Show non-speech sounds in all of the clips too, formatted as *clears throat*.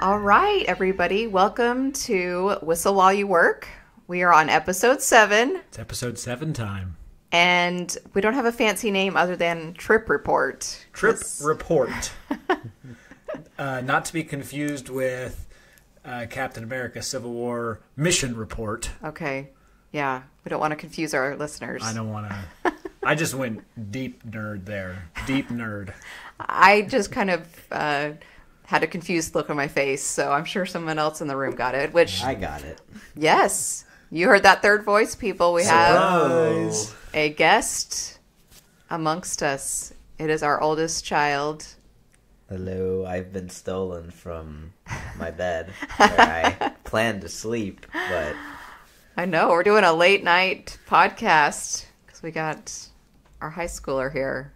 All right, everybody, welcome to Whistle While You Work. We are on episode seven, It's episode seven time. and we don't have a fancy name other than Trip Report. Trip 'Cause- report. *laughs* uh, not to be confused with uh, Captain America Civil War mission report. Okay, yeah, we don't want to confuse our listeners. I don't want to. I just went deep nerd there. Deep nerd. *laughs* I just kind of uh, had a confused look on my face, so I'm sure someone else in the room got it. Which, I got it. yes, you heard that third voice, people. We have a guest amongst us. It is our oldest child. Hello, I've been stolen from *laughs* my bed where I *laughs* planned to sleep, but I know we're doing a late night podcast because we got our high schooler here.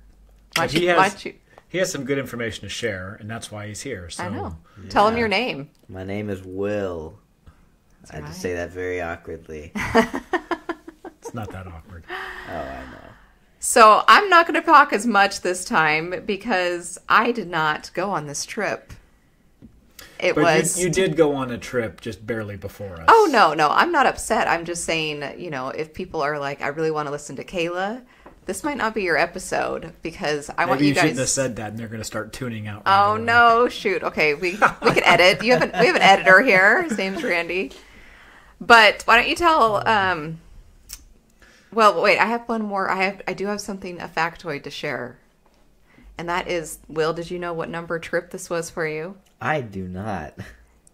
Why He has, don't you- he has some good information to share, and that's why he's here. So I know. Tell him your name. my name is Will. I had right. to say that very awkwardly. *laughs* it's not that awkward. Oh, I know. So I'm not going to talk as much this time because I did not go on this trip. It But was. you, you did go on a trip just barely before us. Oh no, no, I'm not upset. I'm just saying, you know, if people are like, I really want to listen to Kayla, this might not be your episode because I Maybe want you, you guys. shouldn't have said that, and they're going to start tuning out. right Oh away. no! Shoot. Okay, we *laughs* we can edit. You have an, we have an editor here. His name's Randy. But why don't you tell? Um, well, wait. I have one more. I have. I do have something a factoid to share, and that is, Will. Did you know what number trip this was for you? I do not.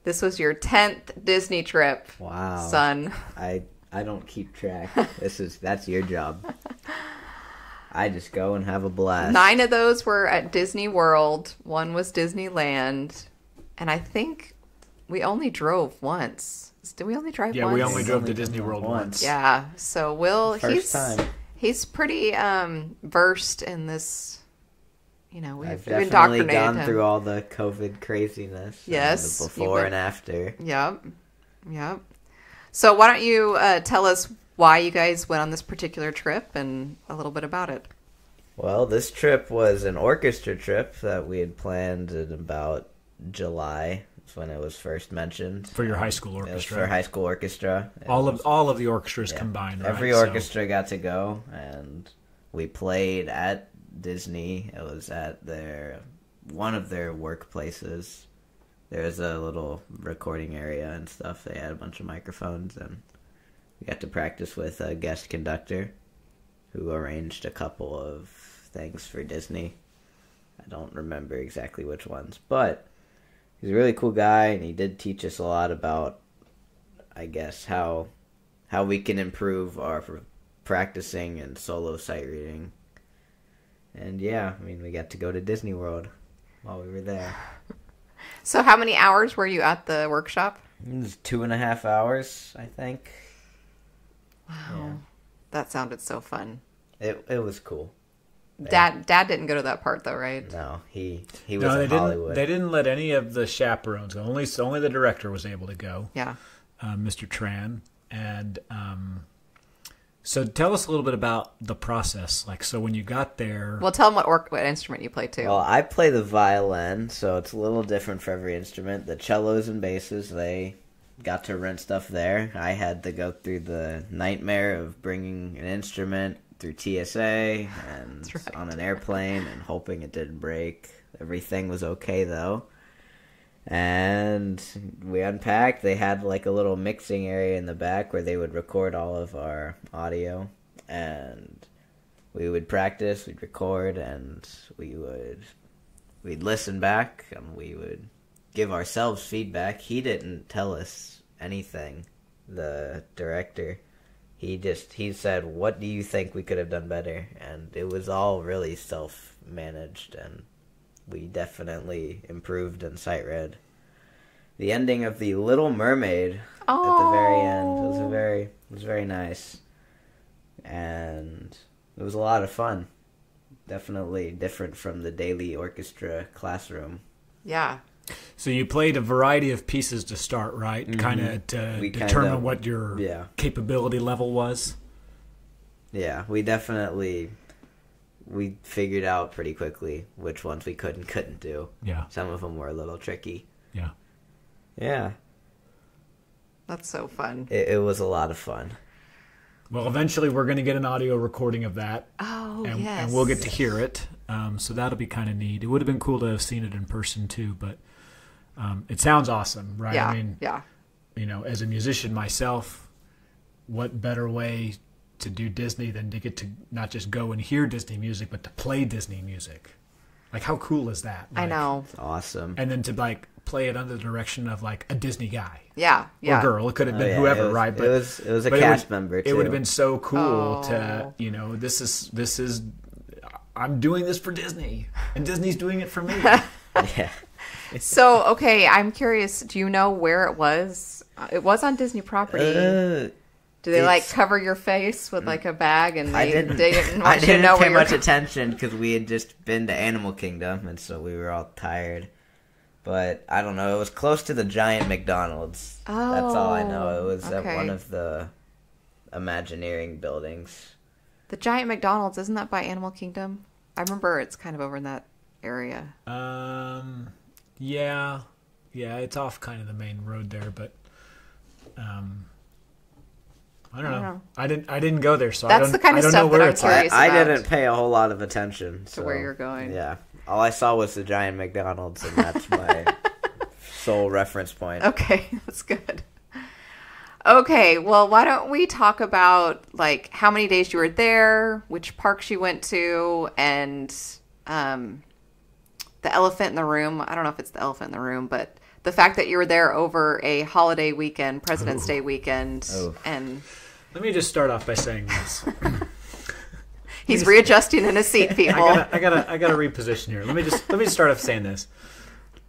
This was your tenth Disney trip, Wow. son. I I don't keep track. *laughs* This is that's your job. I just go and have a blast. Nine of those were at Disney World. One was Disneyland, and I think we only drove once. Did we only drive Yeah, once? we only drove to Disney World once. once. Yeah. So Will, First he's time. he's pretty um versed in this. You know, we've, I've we've definitely indoctrinated gone him. through all the COVID craziness. Yes, the before and after. Yep. Yep. So why don't you uh, tell us why you guys went on this particular trip and a little bit about it? Well, this trip was an orchestra trip that we had planned in about July. When it was first mentioned. For your high school orchestra. for high school orchestra. It all was- of all of the orchestras yeah, combined. Right? Every So- orchestra got to go, and we played at Disney. It was at their one of their workplaces. There was a little recording area and stuff. They had a bunch of microphones, and we got to practice with a guest conductor who arranged a couple of things for Disney. I don't remember exactly which ones, but he's a really cool guy, and he did teach us a lot about, I guess, how how we can improve our pr- practicing and solo sight reading. And yeah, I mean, we got to go to Disney World while we were there. *laughs* So how many hours were you at the workshop? It was two and a half hours, I think. Wow. That sounded so fun. It it was cool. Dad Dad didn't go to that part though, right? No, he he was No, they in didn't. Hollywood. They didn't let any of the chaperones. Only only the director was able to go, Yeah. uh, Mr. Tran. And um, so, tell us a little bit about the process. Like, so when you got there, Well, tell them what orc- what instrument you play too. Well, I play the violin, so it's a little different for every instrument. The cellos and basses, they got to rent stuff there. I had to go through the nightmare of bringing an instrument through TSA and right. on an airplane and hoping it didn't break. Everything was okay though. And we unpacked. They had like a little mixing area in the back where they would record all of our audio and we would practice, we'd record, and we would we'd listen back and we would give ourselves feedback. He didn't tell us anything. The director, he just he said, "What do you think we could have done better?" And it was all really self managed, and we definitely improved in sight read. The ending of the Little Mermaid at the very end was a Oh. very it was very nice, and it was a lot of fun. Definitely different from the daily orchestra classroom. yeah. So you played a variety of pieces to start, right? Kind of to. We kinda- determine what your yeah. capability level was. Yeah, we definitely we figured out pretty quickly which ones we could and couldn't do. Yeah, Some of them were a little tricky. yeah. Yeah, That's so fun. it, it was a lot of fun. Well, eventually we're going to get an audio recording of that, Oh and, yes. and we'll get to hear it. Um, so that'll be kind of neat. It would have been cool to have seen it in person too, but um, it sounds awesome, right? Yeah. I mean, yeah. you know, as a musician myself, what better way to do Disney than to get to not just go and hear Disney music, but to play Disney music? Like, how cool is that? I know. It's awesome. And then to like play it under the direction of like a Disney guy Yeah. Yeah. or girl. It could have Oh, been yeah, whoever, it was, right? it was it was a but cast would, member too. It would have been so cool to, Oh. you know, this is this is I'm doing this for Disney, and Disney's doing it for me. *laughs* yeah. *laughs* So okay, I'm curious. Do you know where it was? Uh, It was on Disney property. Uh, Do they like cover your face with like a bag and they, I didn't. they didn't *laughs* want I didn't know pay where you were much attention because we had just been to Animal Kingdom, and so we were all tired. But I don't know. It was close to the giant McDonald's. That's all I know. It was okay. at one of the Imagineering buildings. The giant McDonald's isn't that by Animal Kingdom? I remember it's kind of over in that area. um, yeah, yeah, it's off kind of the main road there, but um, I don't, I don't know. know. I didn't. I didn't go there, so I That's don't. the kind I of don't stuff know where that I'm it's curious at. I, I didn't pay a whole lot of attention to where you're going. Yeah, all I saw was the giant McDonald's, and that's my *laughs* sole reference point. Okay, *laughs* that's good. Okay, well, why don't we talk about like how many days you were there, which parks you went to, and um, the elephant in the room. I don't know if it's the elephant in the room, but the fact that you were there over a holiday weekend, President's Day weekend, Oh. and Let me just start off by saying this. *laughs* he's readjusting in his seat, I people. gotta, I gotta, I gotta reposition here. Let me just, let me start off saying this.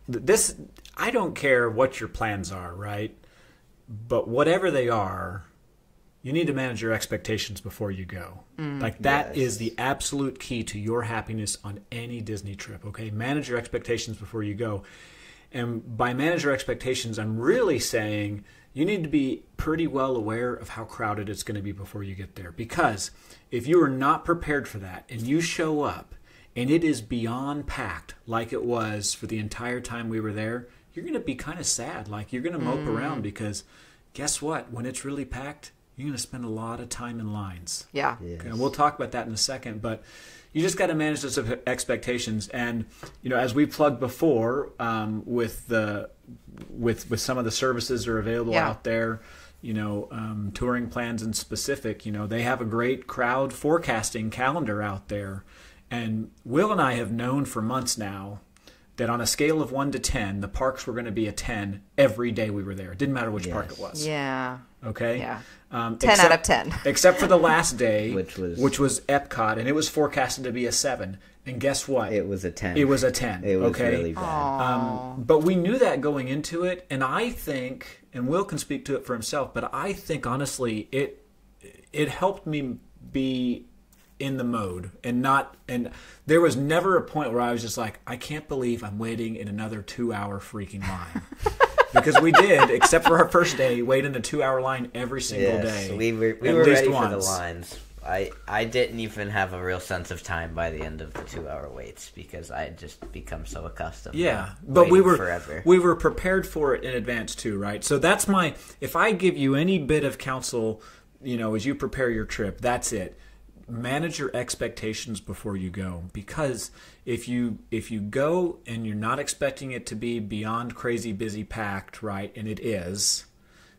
This, I don't care what your plans are, right? But whatever they are, you need to manage your expectations before you go. Mm. Like that is Yes. the absolute key to your happiness on any Disney trip. Okay, manage your expectations before you go. And by manage your expectations, I'm really saying you need to be pretty well aware of how crowded it's going to be before you get there. Because if you are not prepared for that and you show up and it is beyond packed like it was for the entire time we were there, you're going to be kind of sad. Like you're going to mope mm. around because guess what? When it's really packed, you're going to spend a lot of time in lines. yeah. Yes. Okay, and we'll talk about that in a second, but you just got to manage those expectations. And you know, as we plugged before, um, with the with with some of the services that are available Yeah. out there, you know, um, touring plans in specific, you know, they have a great crowd forecasting calendar out there. And Will and I have known for months now that on a scale of one to ten, the parks were going to be a ten every day we were there. It didn't matter which park it was. Yeah. Okay. Yeah. Um, 10 out of 10. *laughs* except for the last day, *laughs* Which was- which was Epcot, and it was forecasted to be a seven. And guess what? It was a ten. It was a ten. It was okay. really bad. Um, but we knew that going into it, and I think, and Will can speak to it for himself, but I think honestly, it it helped me be in the mode and not and there was never a point where I was just like, I can't believe I'm waiting in another two hour freaking line. *laughs* because we did, except for our first day, wait in a two hour line every single Yes, day. we were we At were least ready for the lines. I I didn't even have a real sense of time by the end of the two hour waits because I had just become so accustomed. Yeah, but we were forever. we were prepared for it in advance too, right? So that's my if I give you any bit of counsel, you know, as you prepare your trip, that's it. Manage your expectations before you go because if you if you go and you're not expecting it to be beyond crazy busy packed, right? And it is,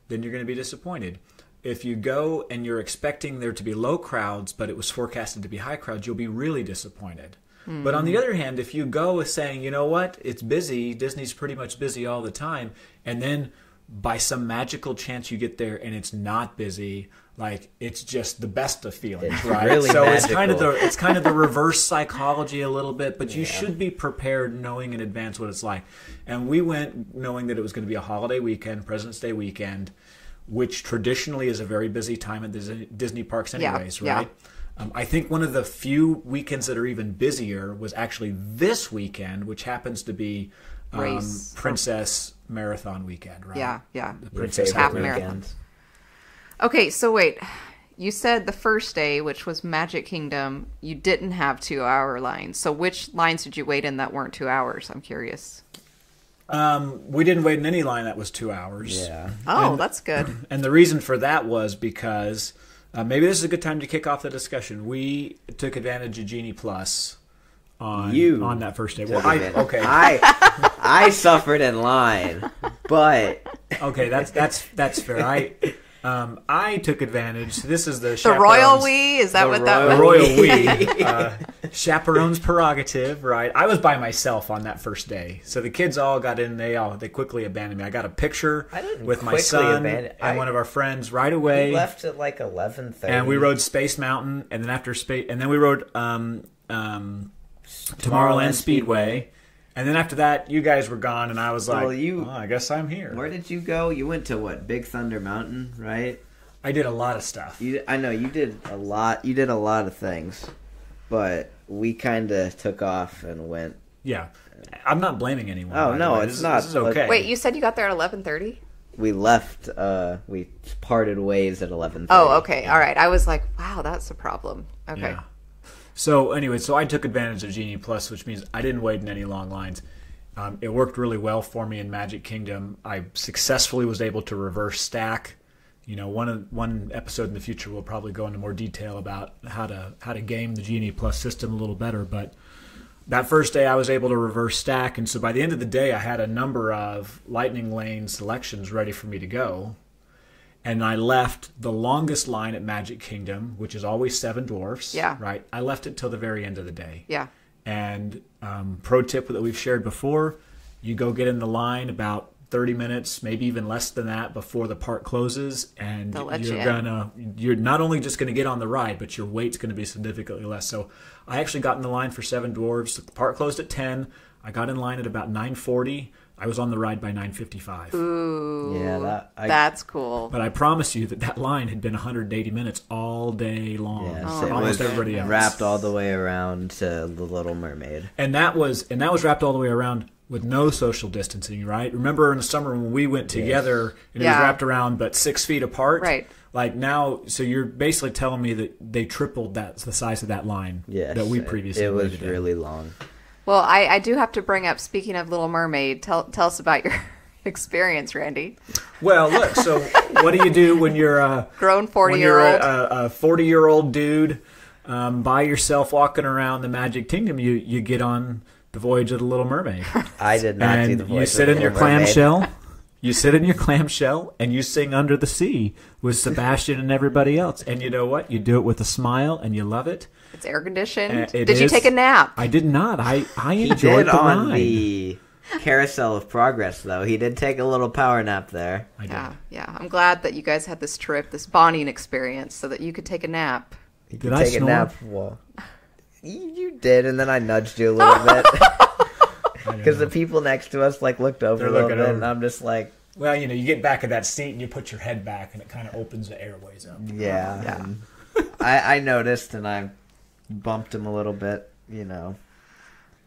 then you're going to be disappointed. If you go and you're expecting there to be low crowds, but it was forecasted to be high crowds, you'll be really disappointed. Hmm. But on the other hand, if you go with saying, you know what, it's busy, Disney's pretty much busy all the time, and then by some magical chance you get there and it's not busy, like it's just the best of feelings, It's right? really so it's kind of the it's kind of the reverse psychology a little bit, but you should be prepared knowing in advance what it's like. And we went knowing that it was going to be a holiday weekend, President's Day weekend, which traditionally is a very busy time at Disney, Disney parks, anyways, yeah. right? Um, I think one of the few weekends that are even busier was actually this weekend, which happens to be um, princess marathon weekend, right? Yeah, yeah. The princess half weekend. marathon. Weekend? Okay, so wait. You said the first day, which was Magic Kingdom, you didn't have two hour lines. So which lines did you wait in that weren't two hours? I'm curious. Um, we didn't wait in any line that was two hours. Yeah. Oh, And- that's good. *clears throat* And the reason for that was because uh, maybe this is a good time to kick off the discussion. We took advantage of Genie Plus on You on that first day. Well, I okay, I *laughs* I suffered in line, but okay, that's that's that's fair. I um, I took advantage. This is the The royal we? Is that The what that the was? royal we *laughs* uh, chaperone's prerogative, right? I was by myself on that first day, so the kids all got in. They all they quickly abandoned me. I got a picture with my son abandon- and I- one of our friends right away. we left at like eleven thirty. and we rode Space Mountain, and then after Space, and then we rode um, um, Tomorrowland Speedway, and then after that, you guys were gone, and I was like, Well, you- "Oh, I guess I'm here." Where did you go? You went to what? Big Thunder Mountain, right? I did a lot of stuff. You, I know you did a lot. You did a lot of things, but we kind of took off and went. Yeah, I'm not blaming anyone. Oh, no, it's This- not. This is okay. Wait, you said you got there at 11:30? We left. Uh, we parted ways at eleven. Oh, okay. All right. I was like, wow, that's a problem. Okay. Yeah. So anyway, so I took advantage of Genie Plus, which means I didn't wait in any long lines. Um, it worked really well for me in Magic Kingdom. I successfully was able to reverse stack. You know, one one episode in the future we'll probably go into more detail about how to how to game the Genie Plus system a little better. But that first day, I was able to reverse stack, and so by the end of the day, I had a number of Lightning Lane selections ready for me to go and I left the longest line at Magic Kingdom, which is always Seven Dwarfs. Yeah. Right. I left it till the very end of the day. Yeah. And um, pro tip that we've shared before: you go get in the line about thirty minutes, maybe even less than that, before the park closes, and you're you gonna you're not only just gonna get on the ride, but your wait's gonna be significantly less. So I actually got in the line for Seven Dwarfs. The park closed at ten. I got in line at about nine forty. I was on the ride by nine fifty five. Ooh. Yeah, that- I- that's cool. But I promise you that that line had been 180 minutes all day long. Yes, Oh, almost everybody else. wrapped all the way around to the Little Mermaid. and that was and that was wrapped all the way around with no social distancing, right? Remember in the summer when we went together and it was wrapped around but six feet apart, Right. Like now, so you're basically telling me that they tripled that the size of that line Yes, that we previously It was waited in. really long. Well, I, I do have to bring up, speaking of Little Mermaid, tell, tell us about your *laughs* experience, Randy. Well, look. So, what do you do when you're uh, Grown 40 when year you're old. a- a forty year old dude um, by yourself walking around the Magic Kingdom? You you get on the voyage of the Little Mermaid. I did not do and the voice. you of sit the in your Little Mermaid. clamshell. You sit in your clamshell and you sing "Under the Sea" with Sebastian and everybody else. And you know what? You do it with a smile and you love it. It's air conditioned. Uh, it Did you take a nap? I did not. I I He enjoyed did the on ride. the Carousel of Progress, though. He did take a little power nap there. I did. Yeah, yeah. I'm glad that you guys had this trip, this bonding experience, so that you could take a nap. He Did could I take snore? a nap. Well, you, you did, and then I nudged you a little *laughs* bit *laughs* because the people next to us like looked over They're a little bit, over. and I'm just like, well, you know, you get back in that seat and you put your head back, and it kind of opens the airways up. yeah. Yeah. I, I noticed, and I bumped him a little bit. You know.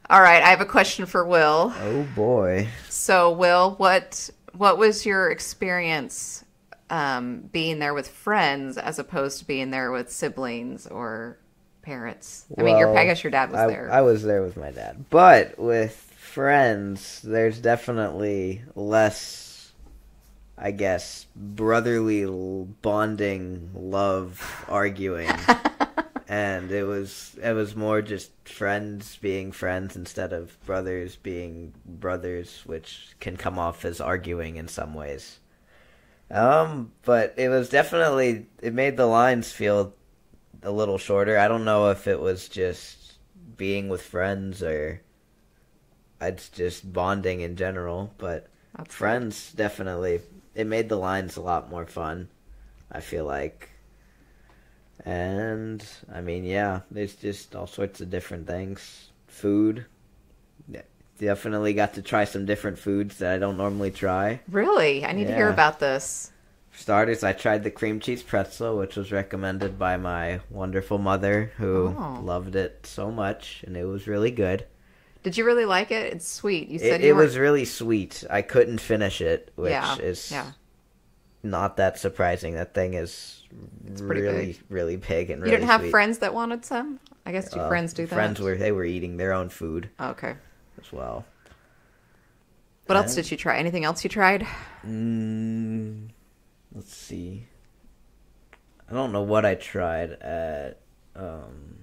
All right, I have a question for Will. Oh boy. So, Will, what what was your experience um, being there with friends as opposed to being there with siblings or parents? I mean, your I Well, guess your dad was I, there. I was there with my dad. But with friends, there's definitely less, I guess, brotherly bonding, love, arguing. *laughs* and it was it was more just friends being friends instead of brothers being brothers, which can come off as arguing in some ways. Um, but it was definitely it made the lines feel a little shorter. I don't know if it was just being with friends or it's just bonding in general, but That's friends definitely it made the lines a lot more fun. I feel like. And I mean, yeah, there's just all sorts of different things. Food. Definitely got to try some different foods that I don't normally try. Really? I need to hear about this. For starters, I tried the cream cheese pretzel, which was recommended by my wonderful mother, who Oh. loved it so much, and it was really good. Did you really like it? It's sweet. You said It, you it was really sweet. I couldn't finish it, which yeah, is yeah. Not that surprising. That thing is pretty really, big. really big and You didn't have sweet. friends that wanted some. I guess your Uh, friends do that. Friends were they were eating their own food Oh, okay. as well. What else Uh, did you try? Anything else you tried? Mm, let's see. I don't know what I tried at. Um,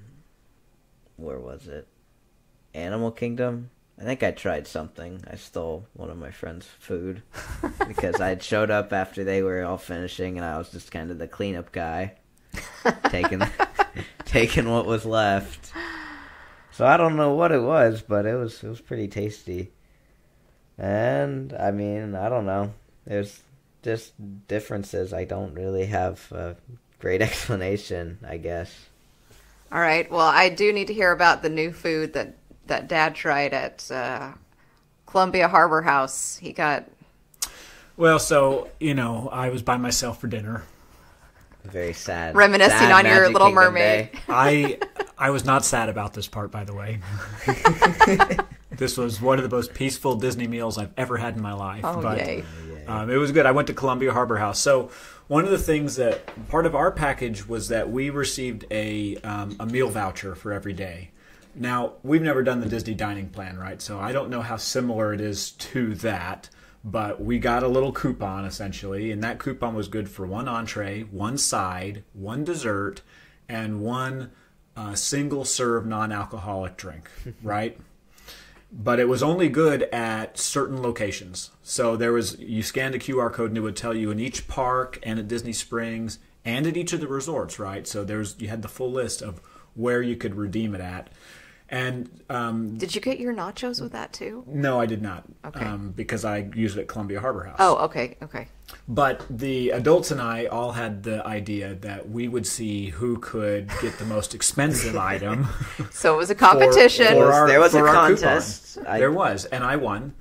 where was it? Animal Kingdom. I think I tried something. I stole one of my friend's food because I showed up after they were all finishing, and I was just kind of the cleanup guy, taking *laughs* *laughs* taking what was left. So I don't know what it was, but it was it was pretty tasty. And I mean, I don't know. There's just differences. I don't really have a great *laughs* explanation, I guess. All right. Well, I do need to hear about the new food that that Dad tried at uh, Columbia Harbour House. He got Well, so you know, I was by myself for dinner. Very sad. Reminiscing sad on your Magic Little Kingdom Mermaid. I I was not sad about this part, by the way. *laughs* this was one of the most peaceful Disney meals I've ever had in my life. oh but yay. Um, it was good. I went to Columbia Harbour House. So one of the things that part of our package was that we received a um, a meal voucher for every day. Now we've never done the Disney dining plan, right? So I don't know how similar it is to that. But we got a little coupon essentially, and that coupon was good for one entree, one side, one dessert, and one uh, single serve non-alcoholic drink, *laughs* right? but it was only good at certain locations. So there was you scanned a QR code and it would tell you in each park and at Disney Springs and at each of the resorts, right? So there's you had the full list of where you could redeem it at. And um, Did you get your nachos with that too? no, I did not, Okay. um, because I used it at Columbia Harbour House. Oh, okay, okay. But the adults and I all had the idea that we would see who could get the most expensive *laughs* item. So it was a competition. for our- There was a our contest. I- There was, and I won.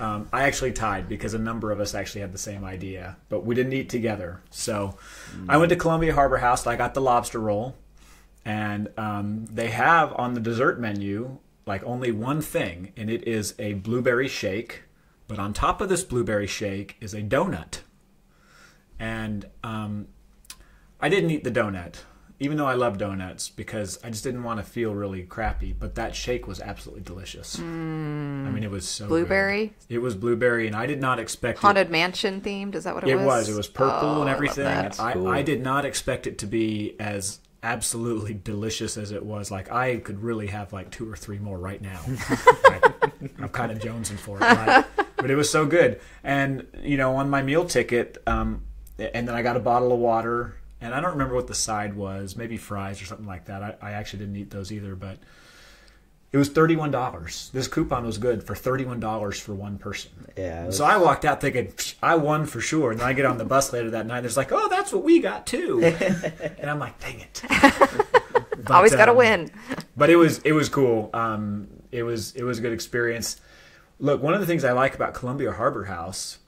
Um, I actually tied because a number of us actually had the same idea, but we didn't eat together. So I went to Columbia Harbour House. I got the lobster roll, and um, they have on the dessert menu like only one thing, and it is a blueberry shake. But on top of this blueberry shake is a donut, and um, I didn't eat the donut, even though I love donuts, because I just didn't want to feel really crappy. But that shake was absolutely delicious. I mean, it was so good. Blueberry? It was blueberry, and I did not expect it. Haunted Mansion themed. Is that what it, It was? was. It was purple Oh, I and love everything. that. I, Cool. I did not expect it to be as absolutely delicious as it was. Like I could really have like two or three more right now. *laughs* Right? I'm kind of jonesing for it, right? but it was so good. And you know, on my meal ticket, um, and then I got a bottle of water. And I don't remember what the side was, maybe fries or something like that. I, I actually didn't eat those either, but it was thirty-one dollars. This coupon was good for thirty-one dollars for one person. Yeah, was- So I walked out thinking, I won for sure. And then I get on the bus later that night. There's like, oh, that's what we got too. *laughs* and I'm like, dang it. *laughs* But, Always got to um, win. But it was it was cool. Um, it was it was a good experience. Look, one of the things I like about Columbia Harbour House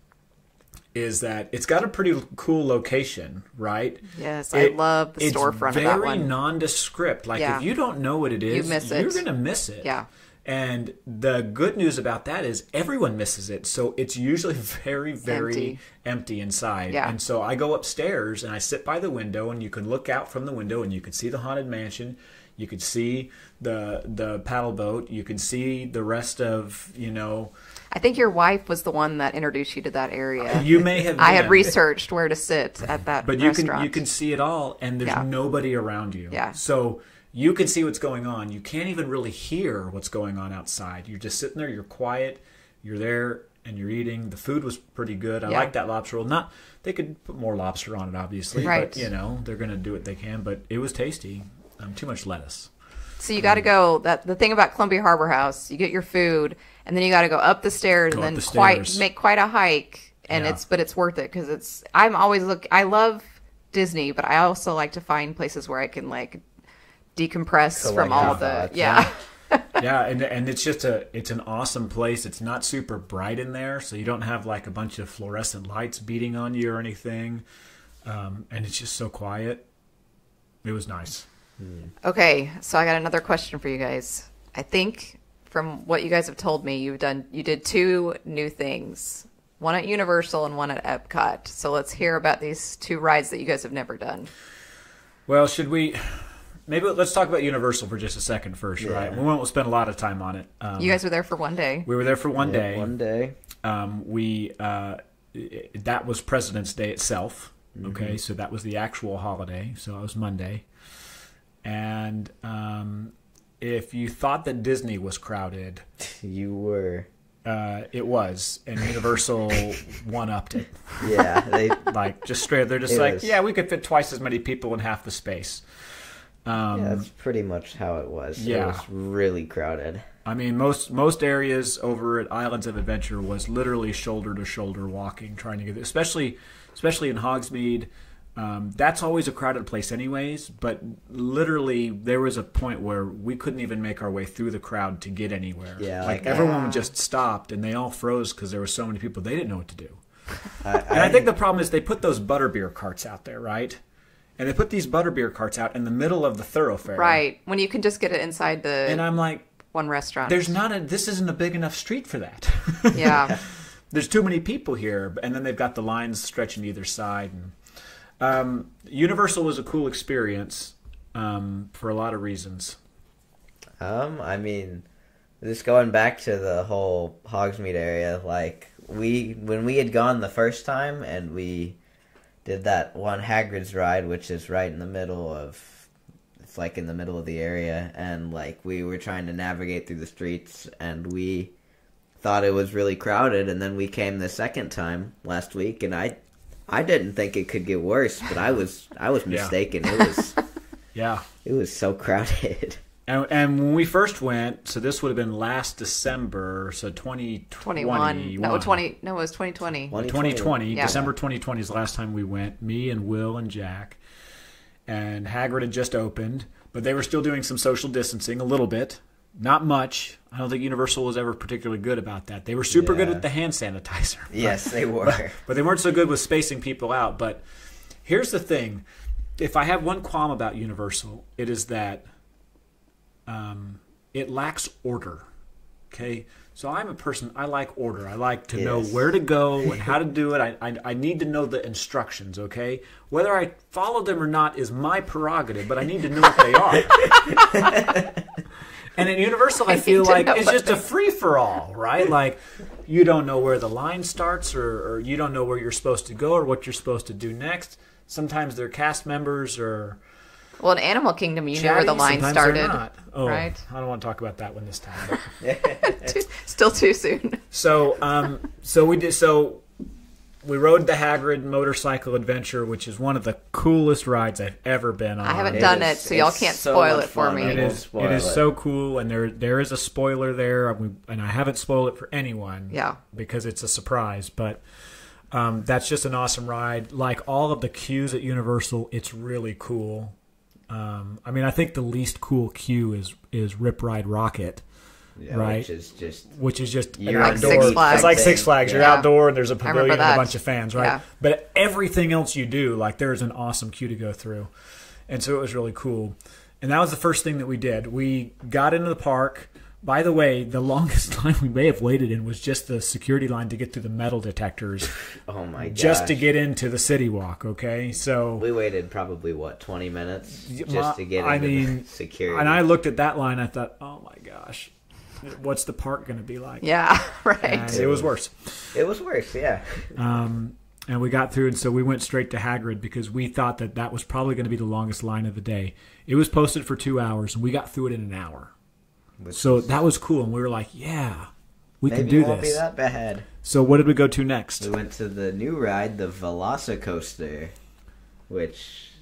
is that it's got a pretty cool location, right? Yes, I love the storefront of very that one. Very nondescript. Like Yeah. if you don't know what it is, miss you're gonna miss it. Yeah. And the good news about that is everyone misses it. So it's usually *laughs* very, very Empty. empty, inside. Yeah. And so I go upstairs and I sit by the window and you can look out from the window and you can see the haunted mansion. You could see the the paddle boat. You can see the rest of, you know, I think your wife was the one that introduced you to that area. you may have I had researched where to sit at that but you restaurant. can you can see it all and there's Yeah. nobody around you Yeah. so you can see what's going on you can't even really hear what's going on outside you're just sitting there you're quiet you're there and you're eating the food was pretty good i Yeah. like that lobster roll not they could put more lobster on it obviously Right. but you know they're gonna do what they can but it was tasty um, too much lettuce So you got to go. That the thing about Columbia Harbour House, you get your food, and then you got to go up the stairs Go and then the quite stairs. make quite a hike. And Yeah. it's but it's worth it because it's. I'm always look. I love Disney, but I also like to find places where I can like decompress Collect from all the thoughts, yeah. *laughs* yeah and and it's just a it's an awesome place it's not super bright in there so you don't have like a bunch of fluorescent lights beating on you or anything um, and it's just so quiet it was nice Okay, so I got another question for you guys. I think from what you guys have told me, you've done you did two new things. One at Universal and one at Epcot. So let's hear about these two rides that you guys have never done. Well, should we? Maybe let's talk about Universal for just a second first, right? We won't spend a lot of time on it. Um, You guys were there for one day. we were there for one Yeah, day. One day. um, we uh, that was President's Day itself. Okay, so that was the actual holiday. So it was Monday. And um, if you thought that Disney was crowded, *laughs* You were. uh, it was, and Universal *laughs* one upped it. Yeah, they. *laughs* Like just straight, they're just like, was- yeah, we could fit twice as many people in half the space. Um, yeah, that's pretty much how it was. Yeah. It was really crowded. I mean, most most areas over at Islands of Adventure was literally shoulder to shoulder walking, trying to get, especially especially in Hogsmeade. Um, that's always a crowded place, anyways. But literally, there was a point where we couldn't even make our way through the crowd to get anywhere. Yeah, like like- everyone Yeah. just stopped and they all froze because there were so many people. They didn't know what to do. I, *laughs* And I think the problem is they put those butterbeer carts out there, right? And they put these butterbeer carts out in the middle of the thoroughfare, Right. When you can just get it inside the And I'm like, one restaurant. there's not a. This isn't a big enough street for that. yeah. *laughs* there's too many people here, and then they've got the lines stretching either side. And, um, Universal was a cool experience um, for a lot of reasons. Um, I mean, just going back to the whole Hogsmeade area, like we when we had gone the first time and we did that one Hagrid's ride, which is right in the middle of it's like in the middle of the area, and like we were trying to navigate through the streets, and we thought it was really crowded, and then we came the second time last week, and I. I didn't think it could get worse, but I was I was *laughs* Yeah. mistaken. It was *laughs* Yeah. it was so crowded. And, and when we first went, so this would have been last December, so 2021. 21. No, 20. No, it was 2020. 2020, Yeah. December 2020 is the last time we went. Me and Will and Jack. And Hagrid had just opened, but they were still doing some social distancing a little bit. Not much. I don't think Universal was ever particularly good about that. They were super good with the hand sanitizer. Yes, they *laughs* were. but they weren't so good with spacing people out. But here's the thing: if I have one qualm about Universal, it is that um, it lacks order. Okay, so I'm a person. I like order. I like to know where to go *laughs* and how to do it. I, I I need to know the instructions. Okay, whether I follow them or not is my prerogative, but I need to know what they are. *laughs* And at Universal, I, *laughs* need feel like it's just a free for all, right? Like you don't know where the line starts, or, or you don't know where you're supposed to go, or what you're supposed to do next. Sometimes they're cast members or Well, in Animal Kingdom, you knew where the line started. Oh, right? I don't want to talk about that one this time. *laughs* Too- Still too soon. so, um, so we did. So we rode the Hagrid motorcycle adventure, which is one of the coolest rides I've ever been on. I haven't It done is- it, so y'all can't so spoil it for me. It I won't is. spoil It is it. so cool, and there there is a spoiler there, and, we, and I haven't spoiled it for anyone. Yeah. because it's a surprise. But um, that's just an awesome ride. Like all of the queues at Universal, it's really cool. Um, I mean, I think the least cool queue is is Rip Ride Rockit, Yeah, Right. Which is just which is just You're Like outdoor. Six Flags. It's like Six Flags. You're Yeah. outdoor, and there's a pavilion and a bunch of fans, right? Yeah. But everything else you do, like there's an awesome queue to go through, and so it was really cool. And that was the first thing that we did. We got into the park. By the way, the *laughs* longest line we may have waited in was just the security line to get through the metal detectors, *laughs* oh my god. just to get into the city walk. Okay, so We waited probably what twenty minutes just my- to get I into mean, the security. and I looked at that line. I thought, oh my gosh, what's the park going to be like? Yeah, *laughs* right. And it was worse. it was worse. Yeah. Um, and we got through, and so we went straight to Hagrid because we thought that that was probably going to be the longest line of the day. It was posted for two hours, and we got through it in an hour. Which So that was cool, and we were like, "Yeah, we maybe can do it won't this." be that bad. So what did we go to next? We went to the new ride, the Velocicoaster, which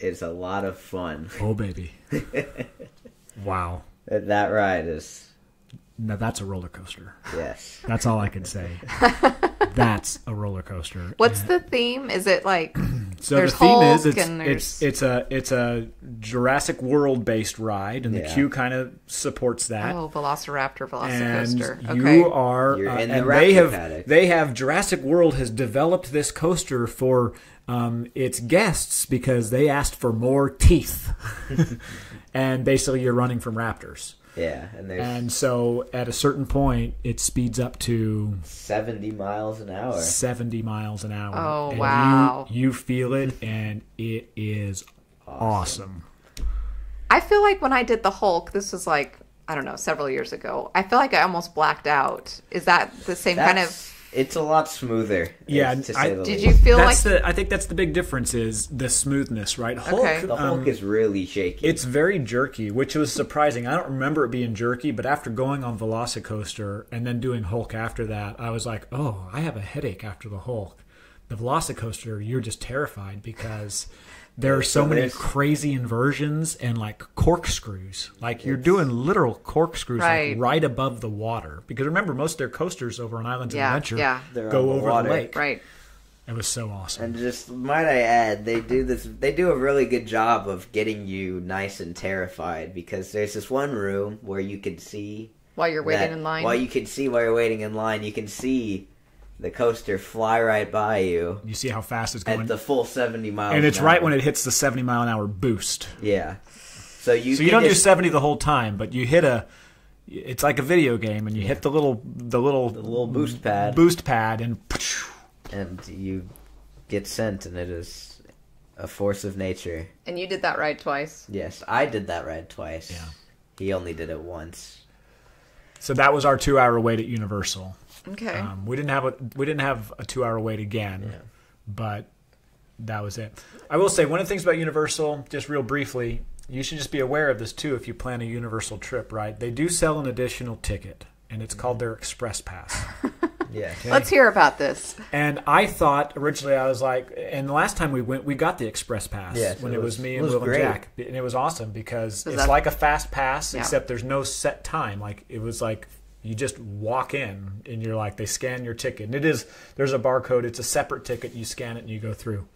is a lot of fun. Oh baby, *laughs* wow! That ride is Now that's a roller coaster. yes. *laughs* That's all I can say. *laughs* that's a roller coaster. What's the theme? Is it like So There's the theme is it's, and it's it's a it's a Jurassic World based ride, and the queue kind of supports that. oh Velociraptor and Velocicoaster? you Okay. are You're uh, in the and raptor they have paddock. they have Jurassic World has developed this coaster for um, its guests because they asked for more teeth, *laughs* and basically you're running from raptors. Yeah, and there's And so at a certain point, it speeds up to 70 miles an hour. 70 miles an hour. Oh, And wow. You, you feel it, and it is awesome. I feel like when I did the Hulk, this was like I don't know, several years ago. I feel like I almost blacked out. Is that the same kind of? It's a lot smoother. Yeah, to say I- the Did least. you feel That's like? the. I think that's the big difference is the smoothness, right? Hulk. Okay. The Hulk um, is really shaky. It's very jerky, which was surprising. I don't remember it being jerky, but after going on Velocicoaster and then doing Hulk after that, I was like, "Oh, I have a headache after the Hulk." The Velocicoaster, you're just terrified because *laughs* there are so So many crazy inversions and like corkscrews. Like you're doing literal corkscrews Right. like right above the water. Because remember, most of their coasters over on Islands of Yeah, Adventure yeah. They're go the over water. the lake. right. It was so awesome. And just might I add, they do this. They do a really good job of getting you nice and terrified because there's this one room where you can see While you're waiting that- in line. While you can see while you're waiting in line, you can see the coaster fly right by you you see how fast it's going, at the full seventy miles. and it's an right hour. when it hits the 70 mile an hour boost. Yeah. So you so you don't do 70 the whole time, but you hit a. It's like a video game, and you hit the little the little the little boost pad boost pad, and and you get sent, and it is a force of nature. and you did that ride twice. Yes, I did that ride twice. Yeah. He only did it once. so that was our two hour wait at Universal. Okay. Um, we didn't have a we didn't have a two hour wait again, Yeah. but that was it. I will say one of the things about Universal, just real briefly, you should just be aware of this too if you plan a Universal trip. Right? They do sell an additional ticket, and it's called their Express Pass. *laughs* Yeah. *laughs* Let's hear about this. And I thought originally I was like, and the last time we went, we got the express pass Yes, when it it was, was- me and was Will great. and Jack, and it was awesome because Is it's that- like a fast pass, Yeah. except there's no set time. Like it was like you just walk in and you're like they scan your ticket, and it is there's a barcode. It's a separate ticket. You scan it and you go through.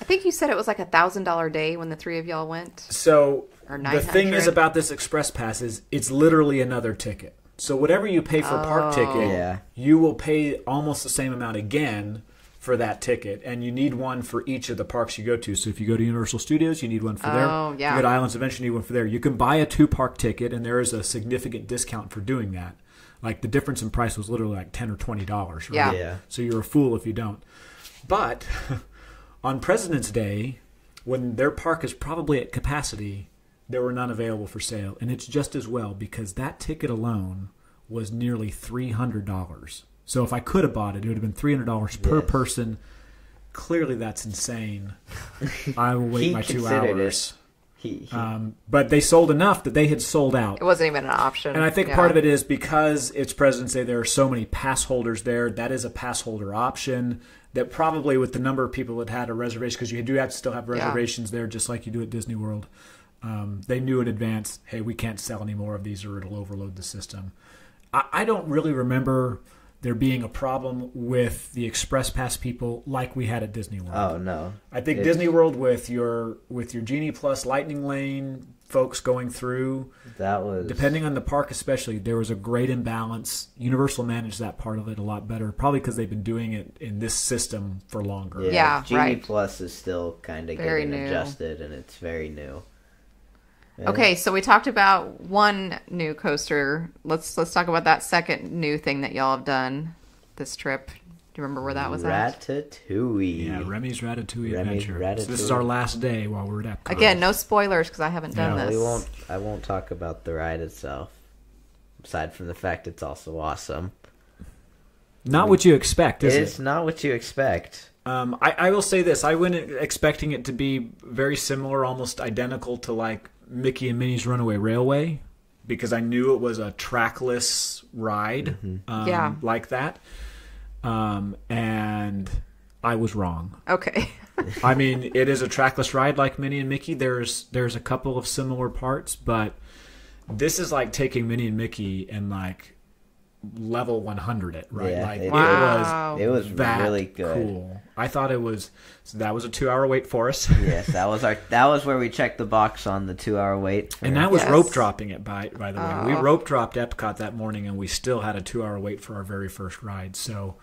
I think you said it was like a thousand dollar day when the three of y'all went. So the thing is about this express pass is it's literally another ticket. So whatever you pay for a park Oh. ticket, Yeah. you will pay almost the same amount again for that ticket, and you need one for each of the parks you go to. So if you go to Universal Studios, you need one for there. Oh, yeah. If you go to Islands Adventure, you need one for there. You can buy a two park ticket, and there is a significant discount for doing that. Like the difference in price was literally like ten or twenty dollars. Right? Yeah. Yeah. So you're a fool if you don't. But *laughs* on President's Day, when their park is probably at capacity, there were none available for sale. And it's just as well because that ticket alone was nearly $300. So if I could have bought it, it would have been $300 per person. Clearly, that's insane. *laughs* I will wait He my two hours. it. Hours. He, he Um, but they sold enough that they had sold out. It wasn't even an option. And I think Yeah. part of it is because it's President's Day, there are so many pass holders there. That is a pass holder option. That probably with the number of people that had a reservation, because you do have to still have Yeah. reservations there, just like you do at Disney World. Um, they knew in advance, hey, we can't sell any more of these, or it'll overload the system. I, I don't really remember there being a problem with the Express Pass people like we had at Disney World. oh no. I think It's- Disney World with your with your Genie Plus Lightning Lane folks going through That was depending on the park especially there was a great imbalance universal managed that part of it a lot better probably because they've been doing it in this system for longer Yeah, Yeah, Genie right. Plus is still kind of getting new. adjusted, and it's very new. Yeah. Okay, so we talked about one new coaster. Let's let's talk about that second new thing that y'all have done this trip. Do you remember where that was at? Ratatouille. yeah Remy's Ratatouille Remy's Adventure So this is our last day while we're at Epcot. Again, no spoilers because I haven't done Yeah, this. We won't. I won't talk about the ride itself. Aside from the fact it's also awesome, not what you expect is it's it not what you expect. um, I, I will say this i went expecting it to be very similar almost identical to like mickey and minnie's runaway railway because i knew it was a trackless ride um, Yeah. like that um, and i was wrong Okay. *laughs* I mean, it is a trackless ride like Minnie and Mickey. There's there's a couple of similar parts, but this is like taking Minnie and Mickey and like level 100 it, right? Yeah, like it it, Wow. It was was that really good. cool. I thought it was so that was a 2-hour wait for us. *laughs* Yes, that was our. That was where we checked the box on the two-hour wait. for- And that was Yes. rope dropping it by by the way. We Oh. rope dropped Epcot that morning and we still had a 2-hour wait for our very first ride. So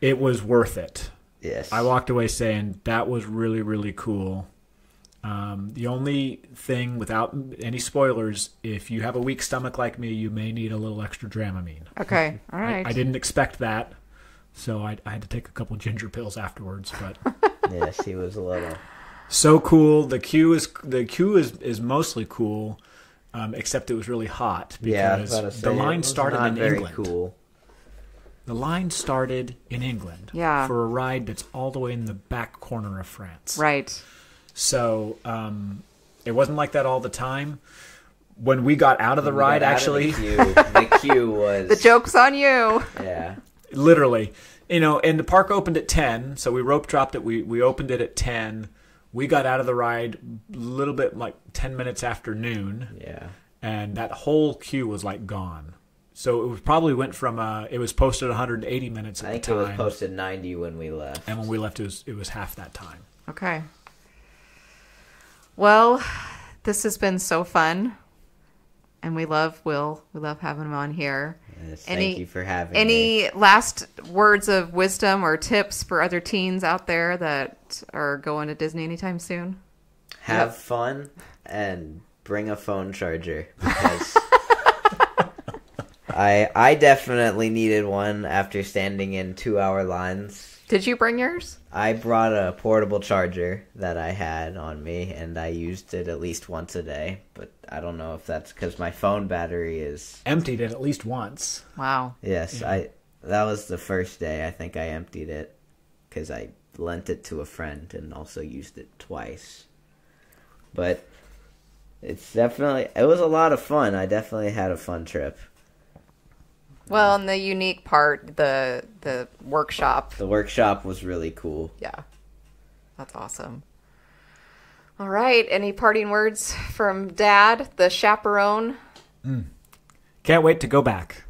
it was worth it. yes, I walked away saying that was really really cool. Um, the only thing, without any spoilers, if you have a weak stomach like me, you may need a little extra Dramamine. Okay. all right. *laughs* I- I, didn't expect that, so I, I had to take a couple ginger pills afterwards. But *laughs* yes, he was a little. so cool. The queue is the queue is is mostly cool, um, except it was really hot because Yeah, I was about the it line started not in very England. Cool. The line started in England. Yeah. For a ride that's all the way in the back corner of France. right. So um, it wasn't like that all the time. When we got out of the When we got ride, actually, the queue, *laughs* the queue was The joke's on you. Yeah, literally, you know, and the park opened at ten, so we rope dropped it. We we opened it at ten. We got out of the ride a little bit like ten minutes after noon, yeah. and that whole queue was like gone. So it was probably went from uh, it was posted 180 minutes at I think the it was time, posted 90 when we left. and when we left, it was it was half that time. Okay. Well, this has been so fun. And we love Will. We love having him on here. Yes, Any- thank you for having me. Any last words of wisdom or tips for other teens out there that are going to Disney anytime soon? Have fun and bring a phone charger because *laughs* I I definitely needed one after standing in two hour lines. Did you bring yours? I brought a portable charger that I had on me and I used it at least once a day, but I don't know if that's because my phone battery is. Emptied it at least once. Wow. Yes, I. That was the first day I think I emptied it because I lent it to a friend and also used it twice. But it's definitely it was a lot of fun. I definitely had a fun trip. Well, and the unique part, the the workshop. The workshop was really cool. Yeah. That's awesome. All right. Any parting words from Dad, the chaperone? Hmm. Can't wait to go back.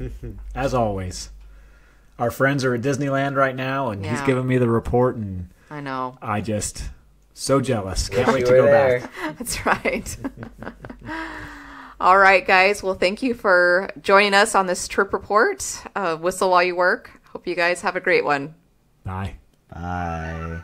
*laughs* As always. Our friends are at Disneyland right now, and he's giving me the report, and I know. I just so jealous. Can't wait to go there. back. *laughs* That's right. *laughs* All right, guys. Well, thank you for joining us on this trip report. Uh, Whistle while you work. Hope you guys have a great one. Bye. Bye.